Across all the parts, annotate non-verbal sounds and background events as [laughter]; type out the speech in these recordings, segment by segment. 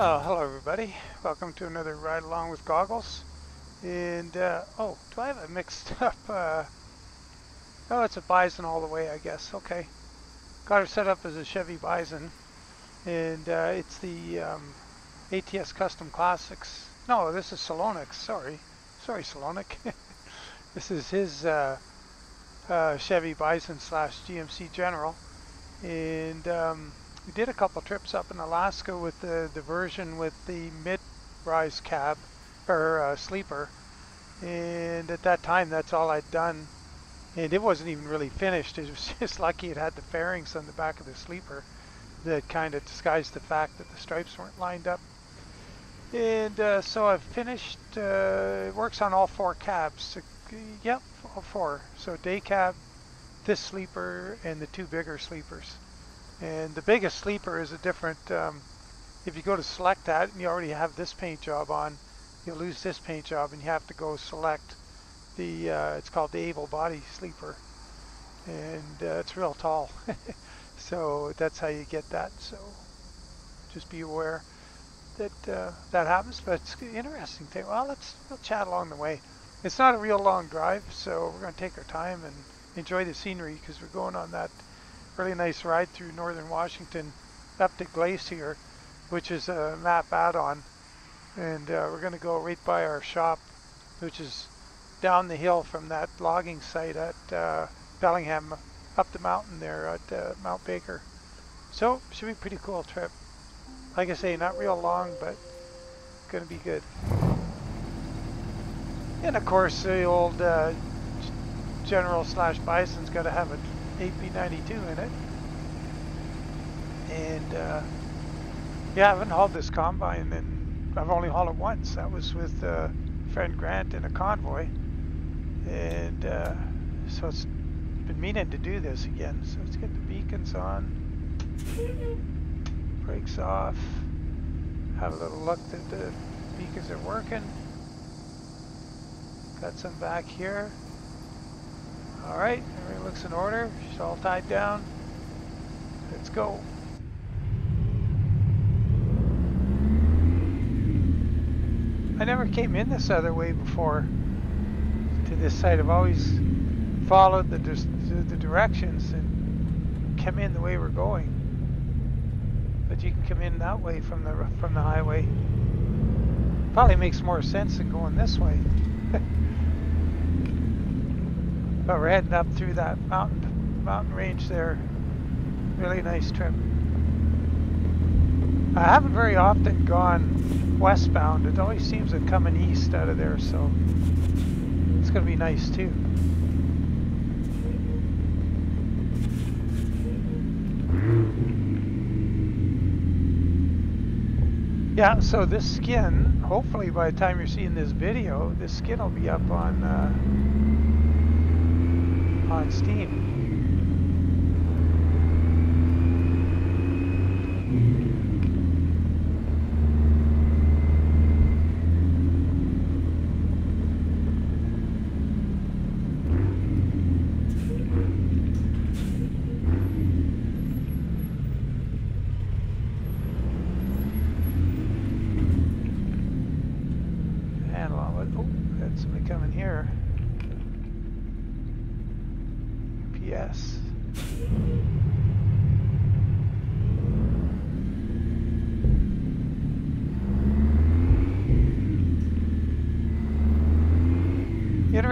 Oh, hello everybody. Welcome to another ride along with goggles. And, uh, oh, do I have it mixed [laughs] up? Uh, oh, it's a Bison all the way, I guess. Okay. Got her set up as a Chevy Bison. And uh, it's the um, ATS Custom Classics. No, this is Salonix. Sorry. Sorry, Selonik. [laughs] this is his uh, uh, Chevy Bison slash GMC General. And, um, we did a couple trips up in Alaska with the, the version with the mid-rise cab or uh, sleeper. And at that time that's all I'd done. And it wasn't even really finished. It was [laughs] just lucky it had the fairings on the back of the sleeper that kind of disguised the fact that the stripes weren't lined up. And uh, so I've finished uh, it works on all four cabs. So, yep all four. So day cab this sleeper and the two bigger sleepers and the biggest sleeper is a different, um, if you go to select that and you already have this paint job on, you'll lose this paint job and you have to go select the, uh, it's called the able body sleeper. And uh, it's real tall. [laughs] so that's how you get that. So just be aware that uh, that happens, but it's an interesting thing. Well, let's we'll chat along the way. It's not a real long drive, so we're going to take our time and enjoy the scenery because we're going on that really nice ride through northern Washington up to Glacier, which is a map add-on. And uh, we're going to go right by our shop, which is down the hill from that logging site at uh, Bellingham, up the mountain there at uh, Mount Baker. So, should be a pretty cool trip. Like I say, not real long, but going to be good. And of course, the old uh, General slash Bison's got to have a 8V92 in it. And uh, yeah, I haven't hauled this combine and I've only hauled it once. That was with uh, friend Grant in a convoy. And uh, so it's been meaning to do this again. So let's get the beacons on. Brakes off. Have a little look that the beacons are working. Got some back here. All right, everything looks in order. She's all tied down. Let's go. I never came in this other way before to this site. I've always followed the, the directions and come in the way we're going. But you can come in that way from the from the highway. Probably makes more sense than going this way. [laughs] But we're heading up through that mountain mountain range there. Really nice trip. I haven't very often gone westbound. It always seems to coming east out of there, so it's going to be nice too. Yeah, so this skin, hopefully by the time you're seeing this video, this skin will be up on uh, on Steam.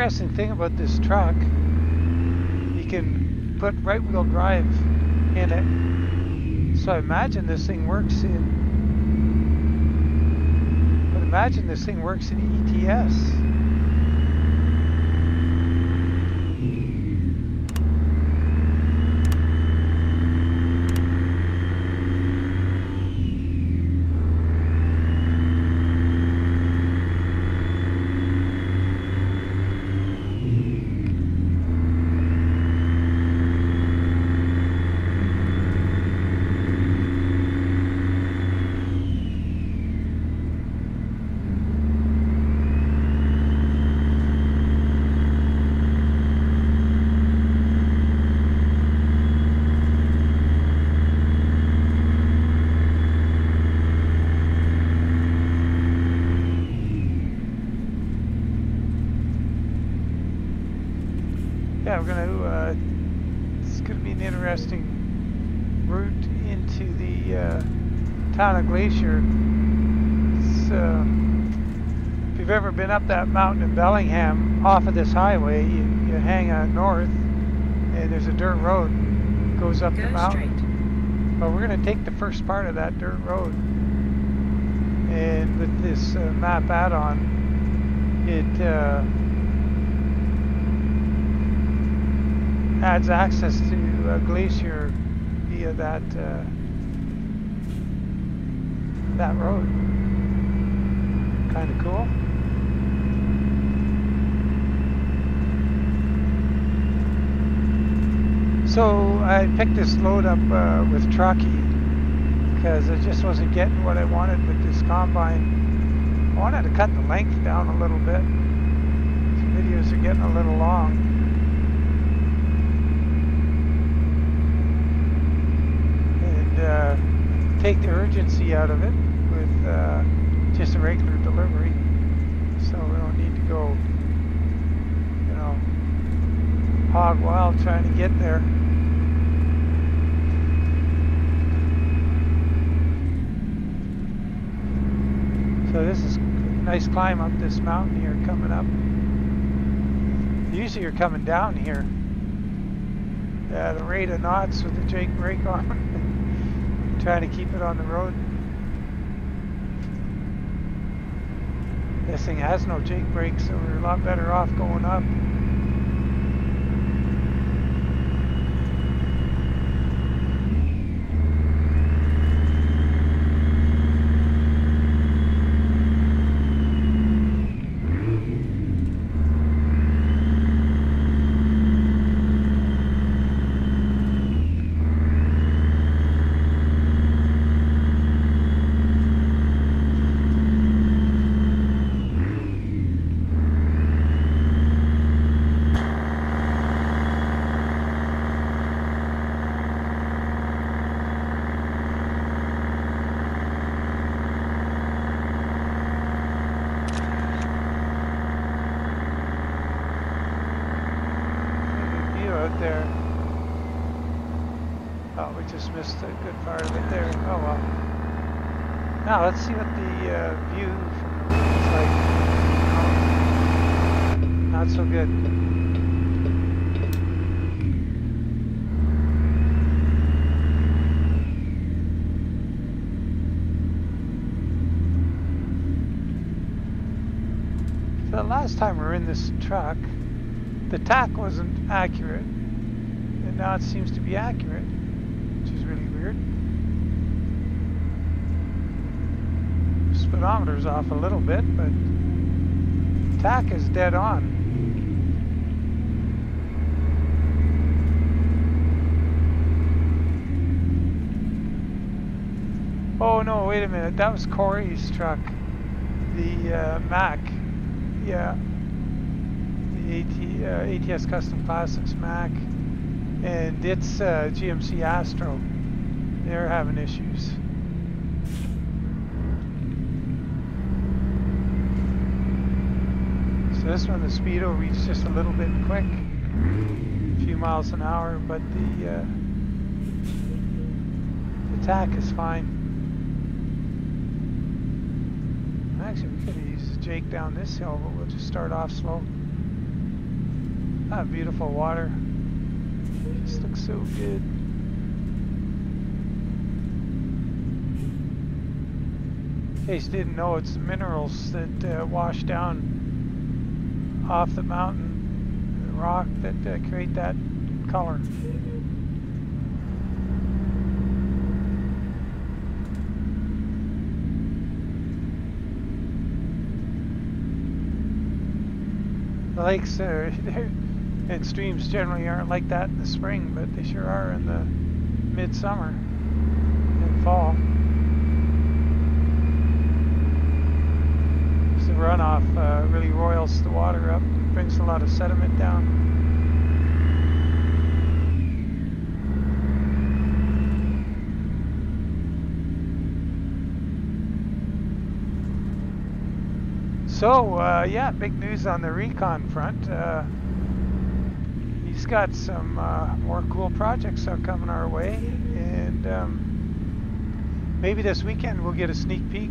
Interesting thing about this truck, you can put right wheel drive in it. So I imagine this thing works in, but imagine this thing works in ETS. Interesting route into the uh, town of Glacier. Uh, if you've ever been up that mountain in Bellingham, off of this highway, you, you hang on north, and there's a dirt road goes up Go the mountain. straight. But we're gonna take the first part of that dirt road, and with this uh, map add-on, it. Uh, adds access to uh, Glacier via that uh, that road. Kind of cool. So I picked this load up uh, with Trucky because I just wasn't getting what I wanted with this combine. I wanted to cut the length down a little bit. These videos are getting a little long. and uh, take the urgency out of it with uh, just a regular delivery. So we don't need to go, you know, hog wild trying to get there. So this is a nice climb up this mountain here coming up. Usually you're coming down here at a rate of knots with the Jake brake on. [laughs] Trying to keep it on the road. This thing has no Jake brakes, so we're a lot better off going up. Good view out there. Oh, we just missed a good part of it there. Oh well. Now let's see what the uh, view is like. Oh, not so good. So the last time we were in this truck, the tach wasn't accurate, now it seems to be accurate, which is really weird. Speedometer's off a little bit, but tach is dead on. Oh no, wait a minute, that was Corey's truck. The uh, Mack. Yeah, the AT, uh, ATS Custom Classics Mack and its uh, GMC Astro. They're having issues. So this one, the speedo reads just a little bit quick, a few miles an hour, but the uh, the tach is fine. Actually, we could used Jake down this hill, but we'll just start off slow. Ah, beautiful water. Looks so good. In case didn't know, it's the minerals that uh, wash down off the mountain, the rock that uh, create that color. The lakes are, and streams generally aren't like that in the spring, but they sure are in the midsummer and fall. The runoff uh, really roils the water up, brings a lot of sediment down. So, uh, yeah, big news on the recon front. Uh, got some uh, more cool projects coming our way, and um, maybe this weekend we'll get a sneak peek.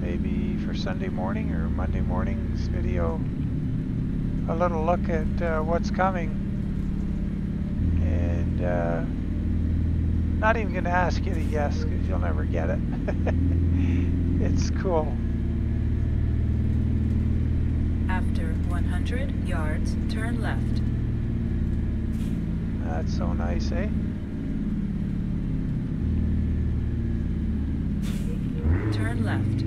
Maybe for Sunday morning or Monday morning's video, a little look at uh, what's coming, and uh, not even going to ask you to guess because you'll never get it. [laughs] it's cool. After 100 yards, turn left. That's so nice, eh? Turn left.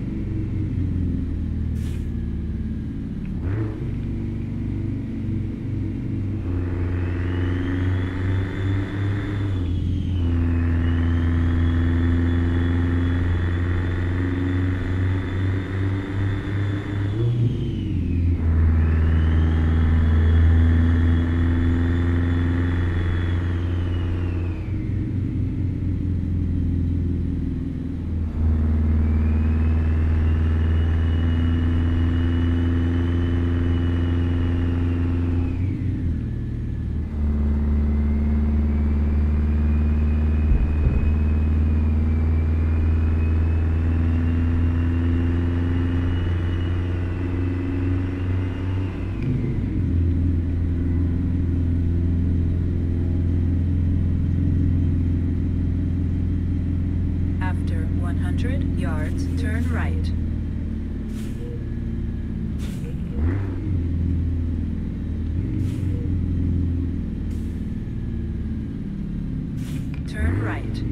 After 100 yards, turn right. Turn right.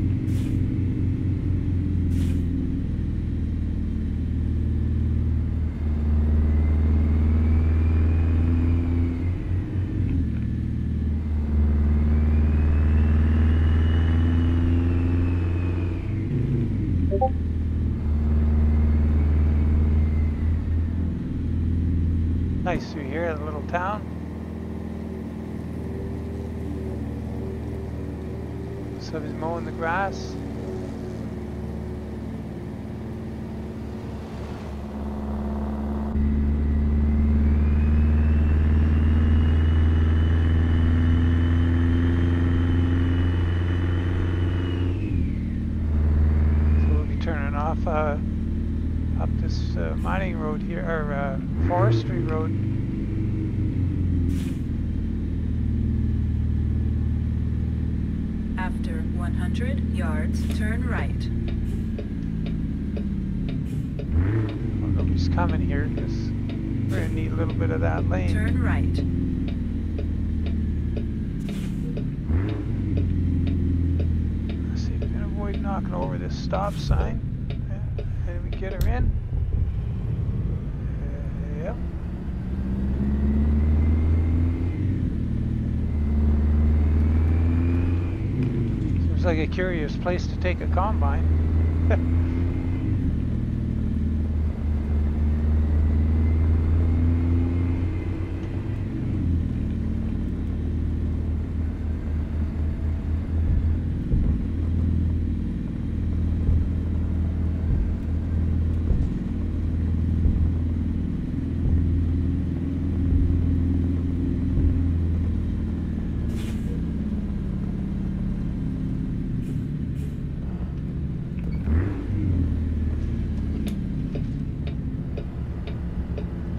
Nice through here, the little town. So he's mowing the grass. So we'll be turning off uh, up this uh, mining road here, or uh, forestry road. After 100 yards, turn right. Well, nobody's coming here because we're gonna need a little bit of that lane. Turn right. Let's see if we can avoid knocking over this stop sign. And we get her in. Uh, yep. Seems like a curious place to take a combine. [laughs]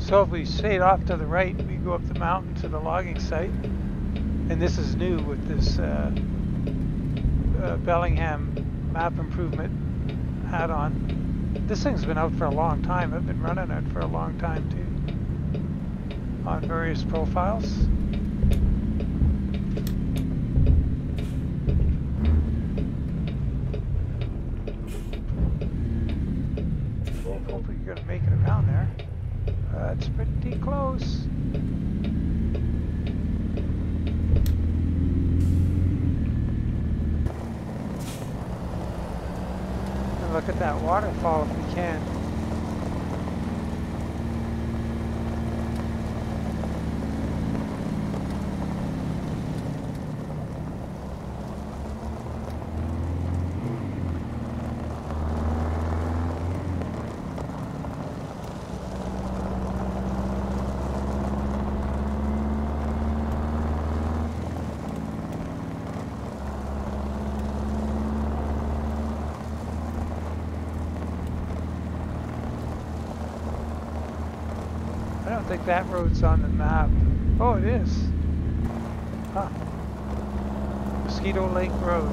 So if we stayed off to the right, we go up the mountain to the logging site. And this is new with this uh, uh, Bellingham map improvement add-on. This thing's been out for a long time. I've been running it for a long time too. On various profiles. Hopefully you're gonna make it around there. Pretty close. And look at that waterfall if we can. Think that road's on the map. Oh, it is. Huh. Mosquito Lake Road.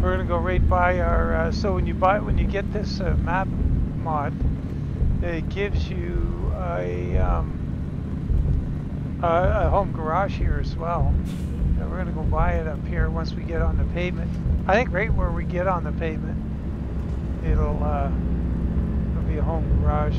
We're gonna go right by our. Uh, so when you buy, when you get this uh, map mod, it gives you a, um, a a home garage here as well. We're gonna go buy it up here once we get on the pavement. I think right where we get on the pavement, it'll uh, it'll be a home garage.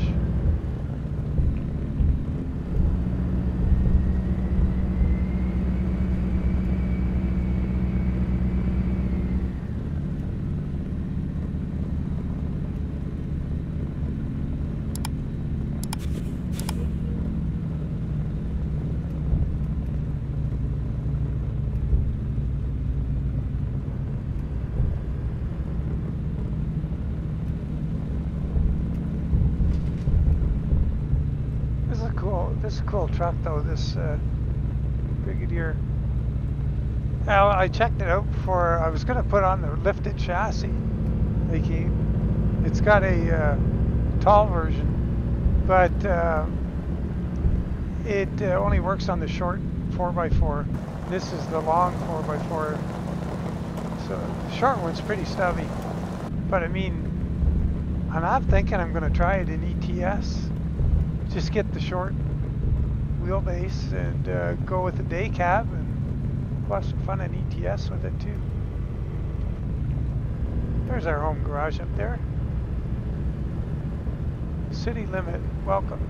This is a cool. This is a cool truck though. This uh, Brigadier. Now I checked it out before. I was gonna put on the lifted chassis. Like he, it's got a uh, tall version, but uh, it uh, only works on the short 4x4. This is the long 4x4. So the short one's pretty stubby. But I mean, I'm not thinking I'm gonna try it in ETS just get the short wheelbase and uh, go with the day cab and have some fun in ETS with it too. There's our home garage up there. City limit, welcome.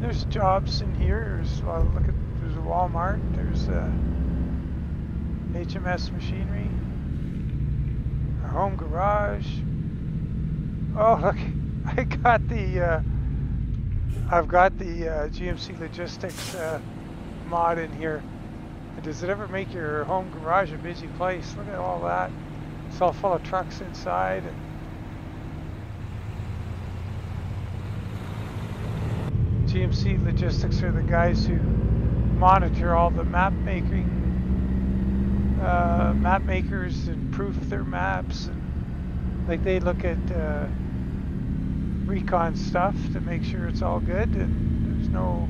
There's jobs in here. There's well, look at there's a Walmart. There's uh, HMS Machinery our home garage. Oh, look, [laughs] I got the, uh, I've got the uh, GMC Logistics uh, mod in here. Does it ever make your home garage a busy place? Look at all that. It's all full of trucks inside. GMC Logistics are the guys who monitor all the map making uh, map makers and proof their maps. And, like they look at uh, recon stuff to make sure it's all good and there's no,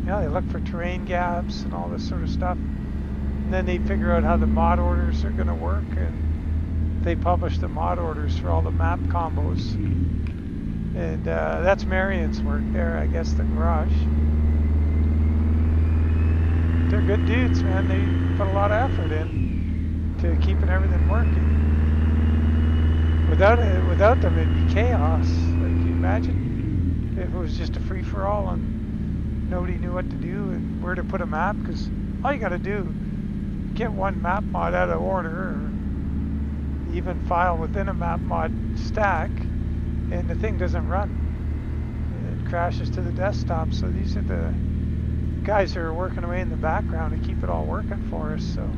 you know, they look for terrain gaps and all this sort of stuff. And then they figure out how the mod orders are going to work and they publish the mod orders for all the map combos. And uh, that's Marion's work there, I guess, the garage they're good dudes, man. They put a lot of effort in to keeping everything working. Without it, without them, it'd be chaos. Imagine if it was just a free for all and nobody knew what to do and where to put a map. Because all you got to do, get one map mod out of order, or even file within a map mod stack, and the thing doesn't run. It crashes to the desktop. So these are the guys who are working away in the background to keep it all working for us, so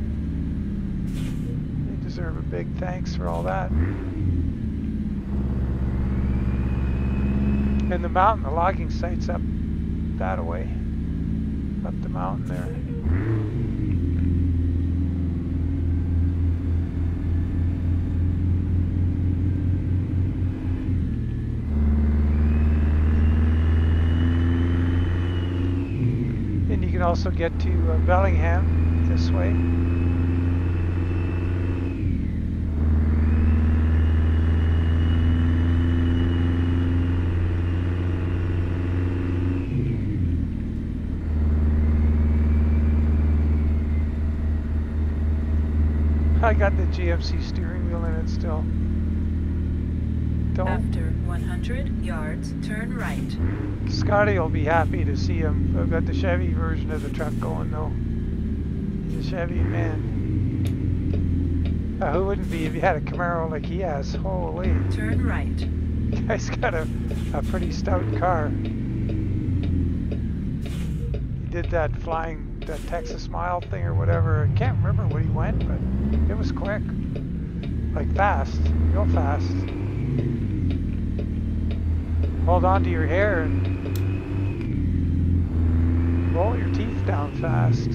they deserve a big thanks for all that. And the mountain, the logging site's up that way, up the mountain there. And you can also get to uh, Bellingham this way. I got the GMC steering wheel in it still. Don't After 100 yards, turn right. Scotty will be happy to see him. I've got the Chevy version of the truck going though. He's a Chevy man. Uh, who wouldn't be if you had a Camaro like he has? Holy. Turn right. [laughs] Guy's got a, a pretty stout car. He did that flying, that Texas mile thing or whatever. I can't remember where he went, but it was quick. Like fast, real fast. Hold on to your hair and roll your teeth down fast.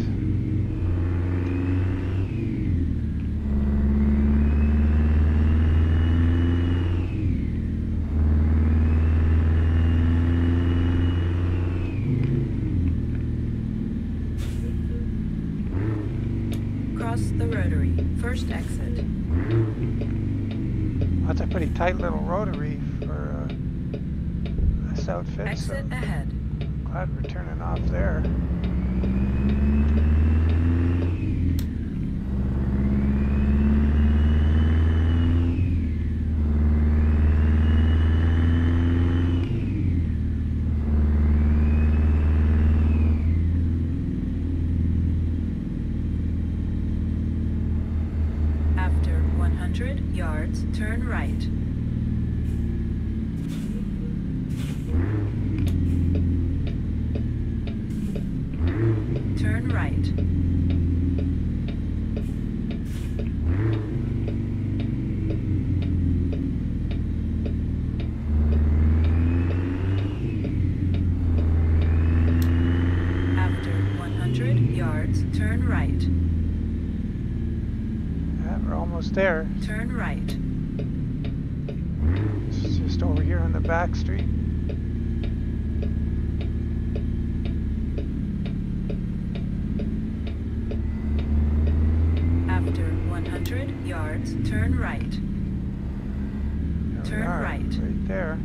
Cross the rotary. First exit. That's a pretty tight little rotary for uh, this outfit. Exit so ahead. glad we're turning off there. After 100 yards, turn right. Turn right. After 100 yards, turn right. Yeah, we're almost there. Turn right. It's just over here on the back street. After 100 yards, turn right. There we Turn right. Right there.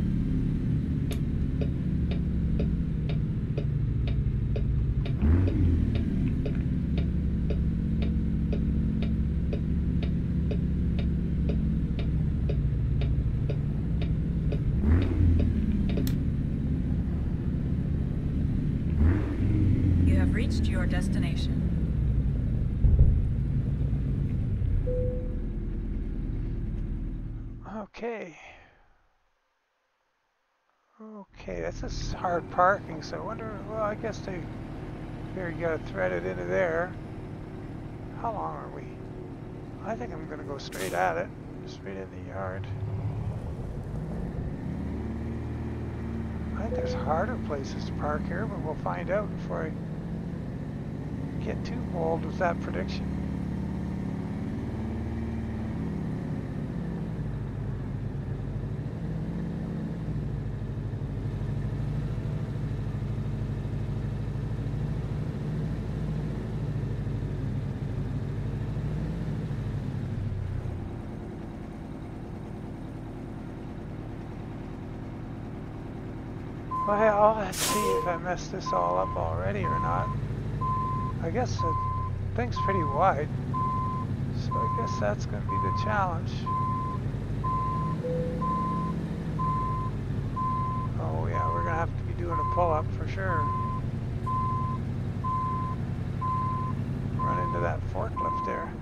You have reached your destination. Okay. Okay, is hard parking, so I wonder, well, I guess they, here you gotta thread it into there. How long are we? I think I'm gonna go straight at it, straight in the yard. I think there's harder places to park here, but we'll find out before I get too bold with that prediction. Well, let's see if I messed this all up already or not. I guess the thing's pretty wide, so I guess that's going to be the challenge. Oh yeah, we're going to have to be doing a pull-up for sure. Run into that forklift there.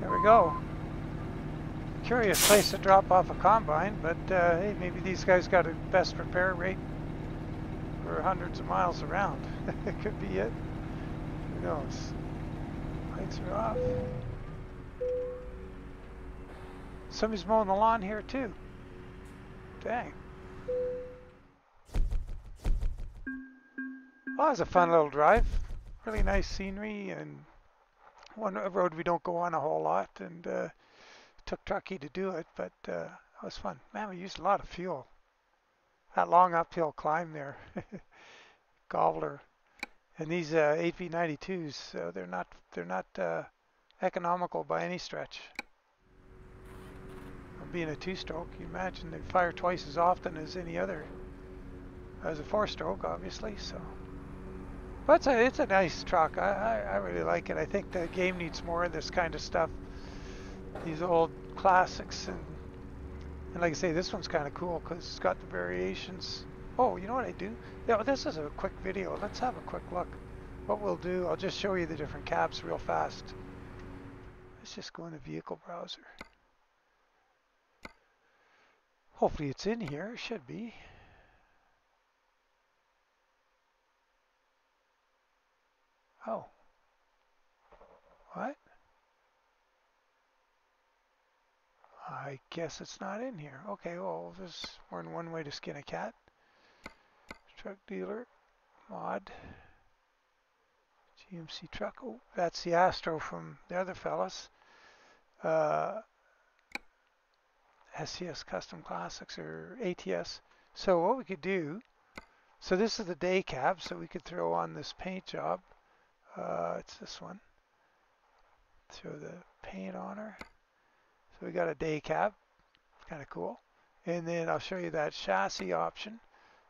There we go. Curious place to drop off a combine, but uh, hey, maybe these guys got a best repair rate for hundreds of miles around. [laughs] it could be it. Who knows? Lights are off. Somebody's mowing the lawn here too. Dang. Well, that was a fun little drive. Really nice scenery and one road we don't go on a whole lot and uh, took Trucky to do it, but uh, that was fun. Man, we used a lot of fuel. That long uphill climb there. [laughs] Gobbler. And these uh, 8V92s, uh, they're not they're not uh, economical by any stretch. Being a two-stroke, you imagine they fire twice as often as any other, as a four-stroke, obviously. So, but it's a it's a nice truck. I, I I really like it. I think the game needs more of this kind of stuff. These old classics and and like I say, this one's kind of cool because it's got the variations. Oh, you know what I do? Yeah, this is a quick video. Let's have a quick look. what we'll do, I'll just show you the different cabs real fast. Let's just go in the vehicle browser. Hopefully it's in here, it should be. Oh. What? I guess it's not in here. Okay, well, there's more than one way to skin a cat. Truck dealer, mod, GMC truck. Oh, that's the Astro from the other fellas. Uh, SCS Custom Classics or ATS. So what we could do, so this is the day cab, so we could throw on this paint job. Uh, it's this one. Throw the paint on her. So we got a day cab, kind of cool. And then I'll show you that chassis option.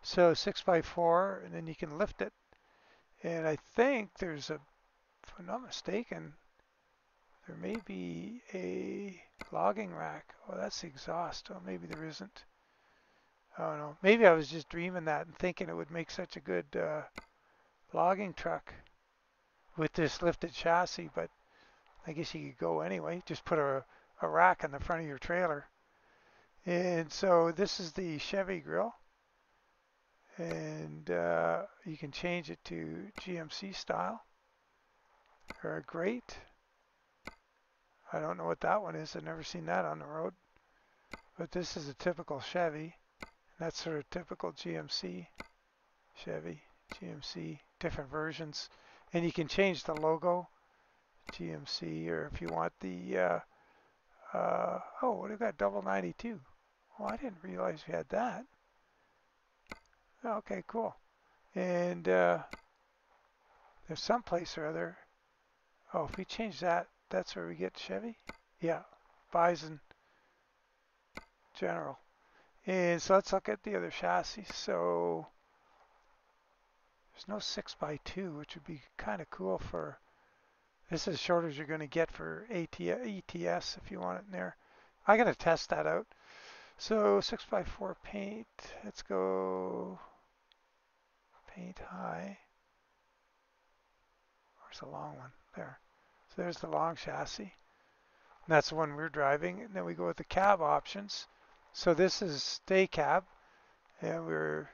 So 6x4, and then you can lift it. And I think there's a, if I'm not mistaken, there may be a logging rack. Oh, that's the exhaust. Oh, maybe there isn't. I don't know. Maybe I was just dreaming that and thinking it would make such a good uh, logging truck with this lifted chassis, but I guess you could go anyway. Just put a a rack in the front of your trailer. And so this is the Chevy grill. And uh, you can change it to GMC style or a grate. I don't know what that one is. I've never seen that on the road. But this is a typical Chevy. That's sort of typical GMC. Chevy, GMC, different versions. And you can change the logo, GMC, or if you want the uh, uh, oh, what do we got? Double 92. Oh, I didn't realize we had that. Okay, cool. And uh, there's some place or other. Oh, if we change that, that's where we get Chevy? Yeah, Bison General. And so let's look at the other chassis. So there's no 6x2, which would be kind of cool for this is as short as you're going to get for ETS if you want it in there. I got to test that out. So 6x4 paint, let's go paint high. Where's the long one? There. So there's the long chassis. And that's the one we're driving. And then we go with the cab options. So this is day cab. And we're,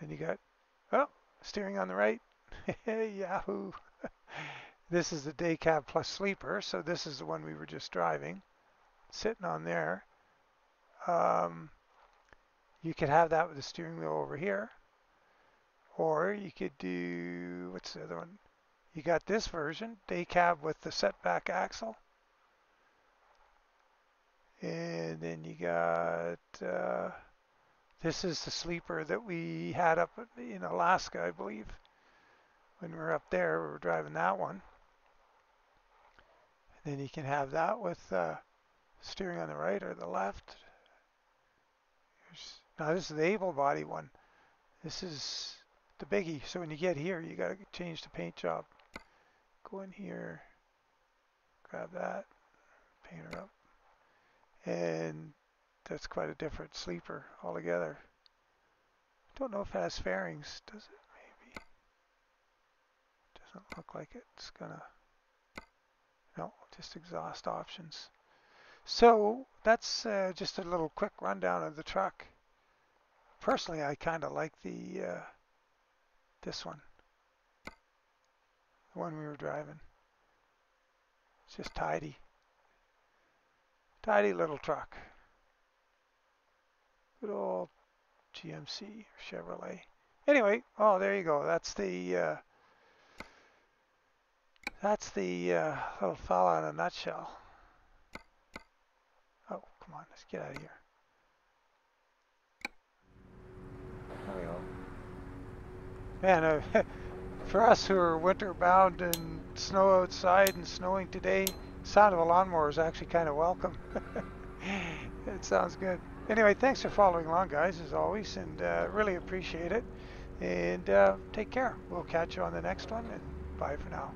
and you got, oh, steering on the right. [laughs] Yahoo. This is the day cab plus sleeper, so this is the one we were just driving, sitting on there. Um, you could have that with the steering wheel over here, or you could do, what's the other one? You got this version, day cab with the setback axle. And then you got, uh, this is the sleeper that we had up in Alaska, I believe. When we were up there, we were driving that one. Then you can have that with uh, steering on the right or the left. Here's, now this is the able body one. This is the biggie. So when you get here, you got to change the paint job. Go in here, grab that, paint her up. And that's quite a different sleeper altogether. Don't know if it has fairings, does it? Maybe. Doesn't look like it. it's gonna. No, just exhaust options. So that's uh, just a little quick rundown of the truck. Personally, I kind of like the uh, this one, the one we were driving. It's just tidy, tidy little truck. Good old GMC Chevrolet. Anyway, oh, there you go. That's the uh, that's the uh, little fella in a nutshell. Oh, come on, let's get out of here. There we go. Man, uh, [laughs] for us who are winter bound and snow outside and snowing today, sound of a lawnmower is actually kind of welcome. [laughs] it sounds good. Anyway, thanks for following along, guys, as always, and uh, really appreciate it. And uh, take care. We'll catch you on the next one, and bye for now.